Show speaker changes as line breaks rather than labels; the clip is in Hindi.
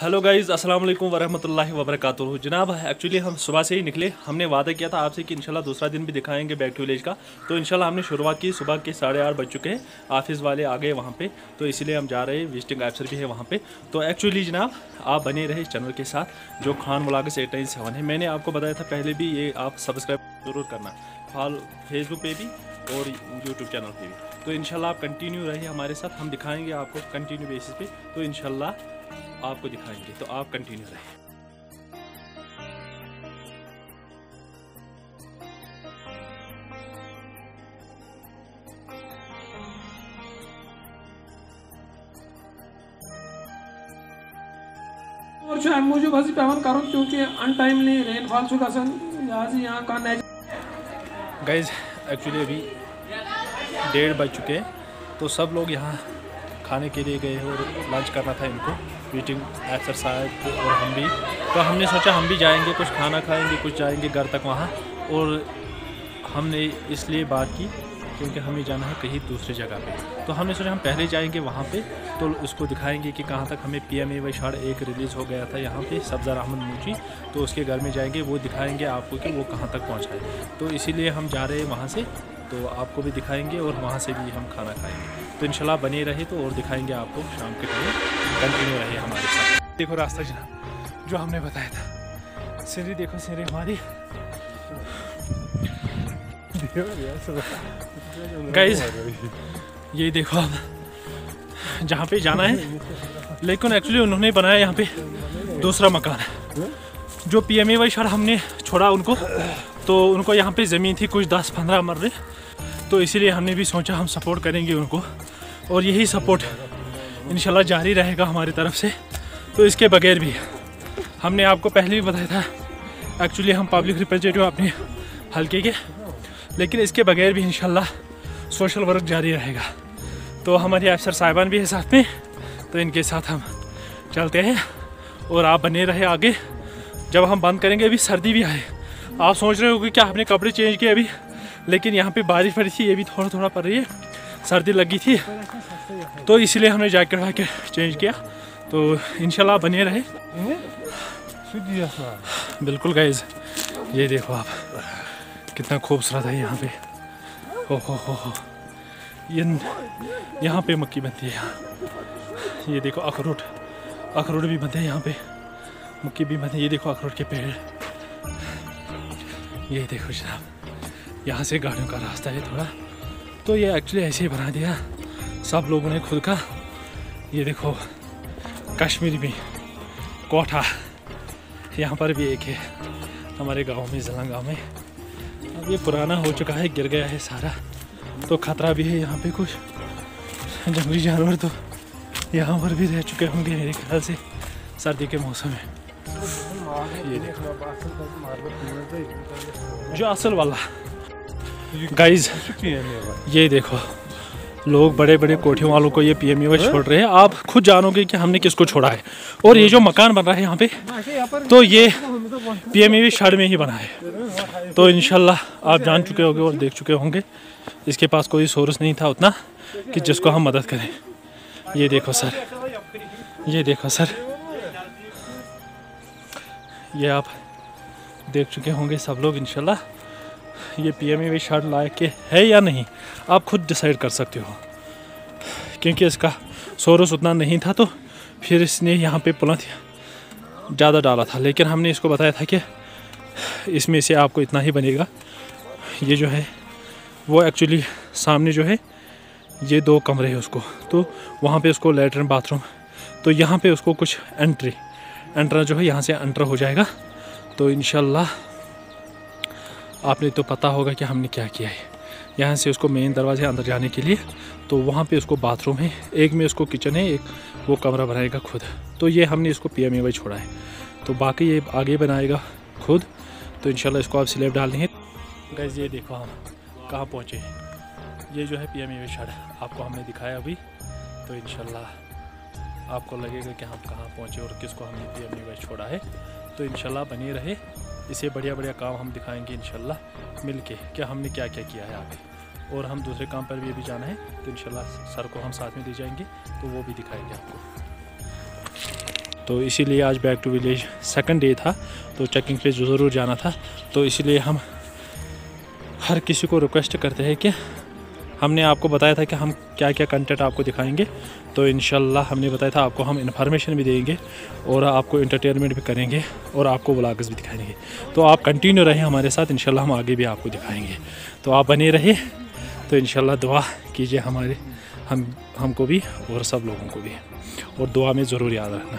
हेलो गाइज़ अस्सलाम वालेकुम वरहमतुल्लाहि वबरकातुहू जनाब एक्चुअली हम सुबह से ही निकले। हमने वादा किया था आपसे कि इंशाल्लाह दूसरा दिन भी दिखाएँगे बैक टू विलेज का। तो इंशाल्लाह हमने शुरुआत की। सुबह के साढ़े आठ बज चुके हैं। ऑफ़िस वाले आ गए वहाँ पे। तो इसीलिए हम जा रहे हैं। विजिटिंग ऑफिसर भी है वहाँ पे। तो एक्चुअली जनाब, आप बने रहे इस चैनल के साथ, जो खान मुलागस एट नाइन सेवन है। मैंने आपको बताया था पहले भी ये आप सब्सक्राइब ज़रूर करना। फॉलो फेसबुक पर भी और यूट्यूब चैनल पर भी। तो इंशाल्लाह आप कंटिन्यू रहिए हमारे साथ। हम दिखाएँगे आपको कंटिन्यू बेसिस पे। तो इंशाल्लाह आपको दिखाएँगे तो आप कंटिन्यू रहें।
अमि मूजूब हज पेवन कर क्योंकि अनटाइमली रेनफॉल छ गसन लिहाज यहाँ का
गाइज़ एक्चुअली अभी डेढ़ बज चुके हैं तो सब लोग यहाँ खाने के लिए गए और लंच करना था इनको। मीटिंग एक्सरसाइज और हम भी। तो हमने सोचा हम भी जाएँगे, कुछ खाना खाएँगे, कुछ जाएँगे घर तक वहाँ। और हमने इसलिए बात की क्योंकि हमें जाना है कहीं दूसरी जगह पे। तो हमने सोचा हम पहले जाएँगे वहाँ पे तो उसको दिखाएँगे कि कहाँ तक हमें पी एम ए वाई शार्ड एक रिलीज़ हो गया था यहाँ पे सब्ज़र अहमद मूची तो उसके घर में जाएँगे, वो दिखाएँगे आपको कि वो कहाँ तक पहुँचा है। तो इसीलिए हम जा रहे हैं वहाँ से तो आपको भी दिखाएँगे और वहाँ से भी हम खाना खाएँगे। तो इंशाल्लाह बने रहे तो और दिखाएँगे आपको शाम के टाइम कंटिन्यू रहे हमारे साथ। देखो रास्ता जनाब, जो हमने बताया था। सीढ़ी देखो सीढ़ी हमारी। गाइस ये देखो आप, जहाँ पे जाना है, लेकिन एक्चुअली उन्होंने बनाया यहाँ पे दूसरा मकान। जो पी एम ए वाई शहर हमने छोड़ा उनको तो उनको यहाँ पे ज़मीन थी कुछ दस पंद्रह मर्रे तो इसीलिए हमने भी सोचा हम सपोर्ट करेंगे उनको। और यही सपोर्ट इंशाल्लाह जारी रहेगा हमारी तरफ़ से। तो इसके बगैर भी, हमने आपको पहले भी बताया था एक्चुअली हम पब्लिक रिप्रेजेंटेटिव अपने हल्के के लेकिन इसके बगैर भी इंशाल्लाह सोशल वर्क जारी रहेगा। तो हमारे अफसर साहिबान भी है साथ में तो इनके साथ हम चलते हैं और आप बने रहे आगे। जब हम बंद करेंगे, अभी सर्दी भी आए। आप सोच रहे हो कि क्या आपने कपड़े चेंज किए अभी, लेकिन यहाँ पे बारिश पड़ी थी, ये भी थोड़ा थोड़ा पड़ रही है। सर्दी लगी थी तो इसलिए हमने जैकेट वैकेट चेंज किया। तो इंशाल्लाह बने रहे। बिल्कुल गाइज़ ये देखो आप, कितना खूबसूरत है यहाँ पे। हो हो हो हो। ये यहाँ पे मक्की बनती है यहाँ। ये देखो अखरोट अखरोट भी बनते हैं यहाँ पे। मक्की भी बनती है। ये देखो अखरोट के पेड़। ये देखो जनाब, यहाँ से गाड़ियों का रास्ता है थोड़ा। तो ये एक्चुअली ऐसे ही बना दिया। सब लोगों ने खुद का। ये देखो, कश्मीर में कोठा। यहाँ पर भी एक है, हमारे गाँव में जला गाँव में। अब ये पुराना हो चुका है, गिर गया है सारा। तो खतरा भी है यहाँ पे कुछ। जंगली जानवर तो यहाँ पर भी रह चुके होंगे मेरे ख्याल से, सर्दी के मौसम में। ये देखो। जो असल वाला गाइज़ ये देखो, लोग बड़े बड़े कोठियों वालों को ये पी एम छोड़ रहे हैं। आप खुद जानोगे कि हमने किसको छोड़ा है। और ये जो मकान बन रहा है यहाँ पे तो ये पी एम शहर में ही बना है। तो इनशाला आप जान चुके होंगे और देख चुके होंगे। इसके पास कोई सोर्स नहीं था उतना कि जिसको हम मदद करें। ये देखो सर, ये देखो सर। ये आप देख चुके होंगे सब लोग, इंशाल्लाह। ये पी एम ए शर्ट लायक के है या नहीं, आप खुद डिसाइड कर सकते हो। क्योंकि इसका सोर्स उतना नहीं था तो फिर इसने यहाँ पे पुलंथ ज़्यादा डाला था। लेकिन हमने इसको बताया था कि इसमें से आपको इतना ही बनेगा। ये जो है, वो एक्चुअली सामने जो है, ये दो कमरे हैं उसको। तो वहाँ पे उसको लेटरिन बाथरूम तो यहाँ पे उसको कुछ एंट्री एंट्रा जो है, यहाँ से एंटर हो जाएगा। तो इन आपने तो पता होगा कि हमने क्या किया है। यहाँ से उसको मेन दरवाजे अंदर जाने के लिए तो वहाँ पे उसको बाथरूम है, एक में उसको किचन है, एक वो कमरा बनाएगा खुद। तो ये हमने इसको पी एम छोड़ा है। तो बाकी ये आगे बनाएगा खुद। तो इंशाल्लाह इसको आप स्लेब डालनी है गैस ये देखो हम कहाँ पहुँचे ये जो है पी एम आपको हमने दिखाया अभी। तो इंशाल्लाह आपको लगेगा कि हम कहाँ पहुँचे और किसको हमने पी एम छोड़ा है। तो इंशाल्लाह बने रहे। इसे बढ़िया बढ़िया काम हम दिखाएँगे इन मिल के क्या हमने क्या क्या किया है आगे? और हम दूसरे काम पर भी अभी जाना है तो इन सर को हम साथ में ले जाएँगे तो वो भी दिखाएँगे आपको। तो इसीलिए आज back to village second day था तो चेकिंग पे ज़रूर जाना था। तो इसीलिए हम हर किसी को रिक्वेस्ट करते हैं कि हमने आपको बताया था कि हम क्या क्या कंटेंट आपको दिखाएँगे। तो इन हमने बताया था आपको हम इन्फॉर्मेशन भी देंगे और आपको इंटरटेनमेंट भी करेंगे और आपको व्लाग्स भी दिखाएँगे। तो आप कंटिन्यू रहें हमारे साथ इन हम आगे भी आपको दिखाएँगे। तो आप बने रहिए तो इन दुआ कीजिए हमारे, हम, हमको भी और सब लोगों को भी। और दुआ में ज़रूर याद रखना।